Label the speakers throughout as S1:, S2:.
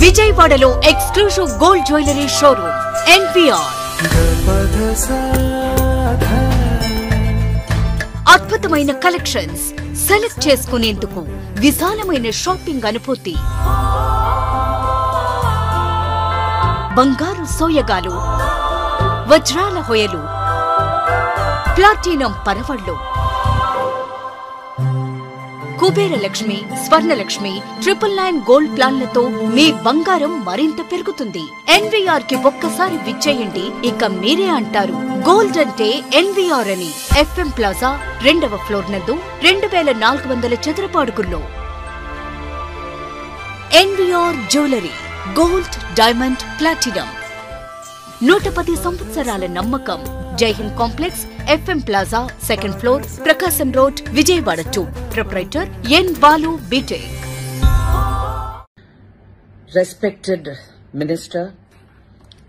S1: విజయవాడలో exclusive gold jewellery showroom N P R అద్భుతమైన collections select చేసుకునేందుకు విశాలమైన షాపింగ్ అనుభూతి. బంగారు సోయగాలు వజ్రాల హొయలు ప్లాటినం పరవళ్ళు Kubera Lakshmi Swarnalakshmi triple nine gold ప్లాన్లతో మీ బంగారం మరింత పెరుగుతుంది. ఎన్వీఆర్కి ఒక్కసారి విచ్చేయండి ఇక మీరే అంటారు. గోల్డ్ అంటే ఎన్వీఆర్ అని. ఎఫ్ఎం ప్లాజా రెండవ ఫ్లోర్ నందు రెండు వేల నాలుగు వందల చదరపాడుగుల్లో. N V R jewellery gold diamond platinum. నూట పది సంవత్సరాల నమ్మకం. Jaihin Complex, FM Plaza, 2nd floor, Prakasam Road, Vijayawada 2. Proprietor N. Balu Bitek.
S2: Respected minister,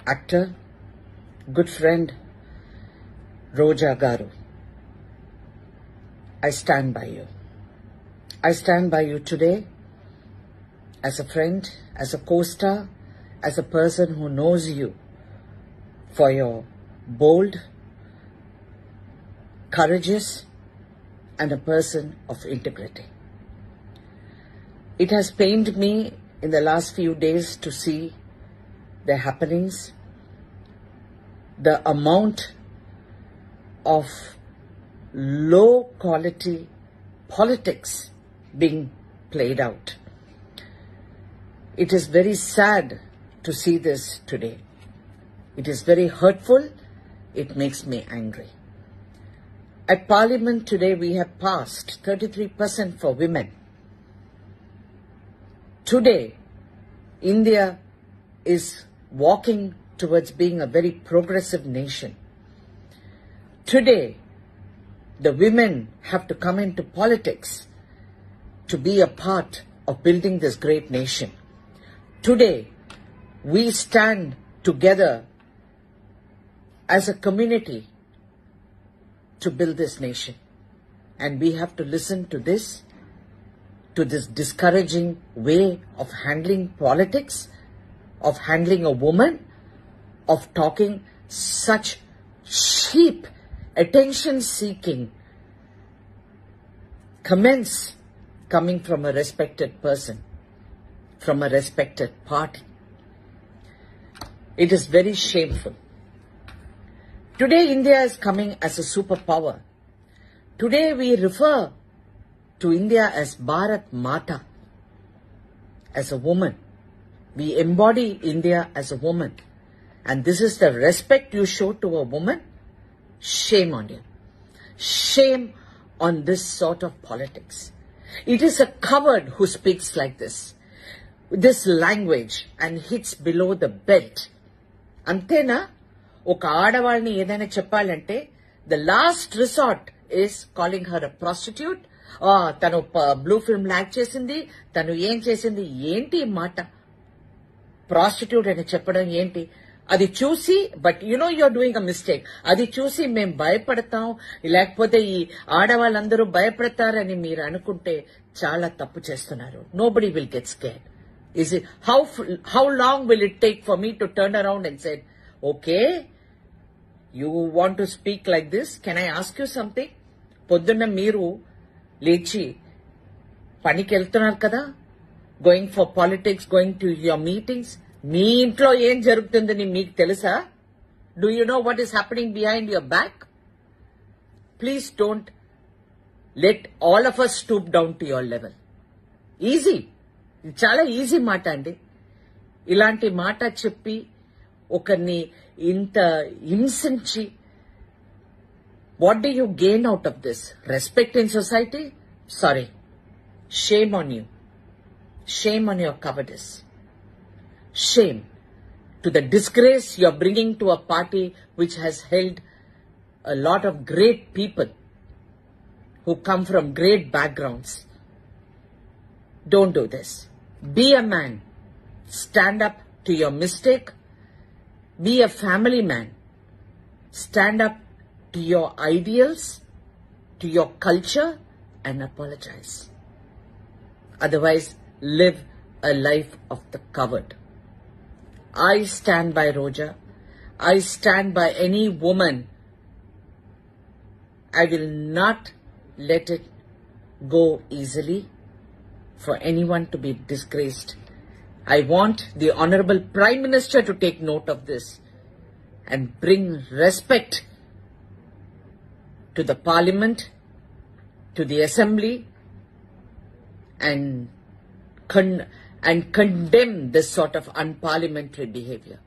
S2: actor, good friend, Roja Garu. I stand by you. I stand by you today as a friend, as a co-star, as a person who knows you for your bold, courageous, and a person of integrity. It has pained me in the last few days to see the happenings, the amount of low quality politics being played out. It is very sad to see this today. It is very hurtful. It makes me angry. At Parliament today, we have passed 33% for women. Today, India is walking towards being a very progressive nation. Today, the women have to come into politics to be a part of building this great nation. Today, we stand together as a community to build this nation. And we have to listen to this, to this discouraging way of handling politics, of handling a woman, of talking such cheap, attention seeking comments coming from a respected person, from a respected party. It is very shameful. Today, India is coming as a superpower. Today, we refer to India as Bharat Mata, as a woman. We embody India as a woman. And this is the respect you show to a woman. Shame on you. Shame on this sort of politics. It is a coward who speaks like this, this language, and hits below the belt. Antena ఒక ఆడవాళ్ళని ఏదైనా చెప్పాలంటే the last resort is calling her a prostitute తను blue film lock చేసింది. తను ఏం చేసింది? ఏంటి మాట? ప్రాస్టిట్యూట్ అని చెప్పడం ఏంటి? అది చూసి but you know you're doing a mistake అది చూసి మేము భయపడతాం. లేకపోతే ఈ ఆడవాళ్ళందరూ భయపడతారని మీరు అనుకుంటే చాలా తప్పు చేస్తున్నారు. Nobody will get scare is it how how long will it take for me to turn around and said okay you want to speak like this can I ask you something పొద్దున్న మీరు లేచి పనికి వెళ్తున్నారు కదా? Going for politics going to your meetings మీ ఇంట్లో ఏం జరుగుతుందని మీకు తెలుసా? Do you know what is happening behind your back please don't let all of us stoop down to your level easy ఇది చాలా ఈజీ మాట అండి. ఇలాంటి మాట చెప్పి ఒకరిని ఇంత హింసించి what do you gain out of this respect in society sorry shame on you shame on your కవర్డెస్ shame to the disgrace you're bringing to a party which has held a lot of great people who come from great backgrounds. Don't do this. Be a man. Stand up to your mistake. Be a family man. Stand up to your ideals, to your culture, and apologize. Otherwise, live a life of the coward. I stand by Roja. I stand by any woman. I will not let it go easily for anyone to be disgraced. I want the Honorable Prime Minister to take note of this and bring respect to the Parliament, to the Assembly, and con- and condemn this sort of unparliamentary behavior.